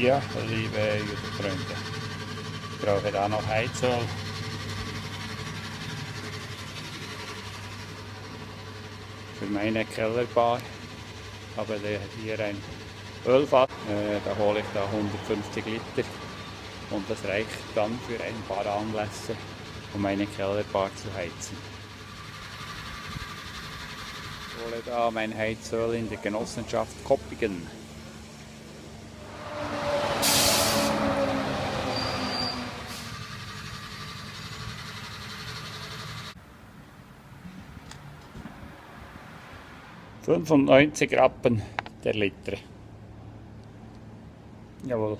Ja, liebe YouTube-Freunde, ich brauche da noch Heizöl. Für meine Kellerbar. Ich habe hier ein Ölfat, äh, da hole ich da 150 Liter und das reicht dann für ein paar Anlässe, um meine Kellerbar zu heizen. Ich hole da mein Heizöl in der Genossenschaft Koppigen. Fünfundneunzig Rappen der Liter. Jawohl.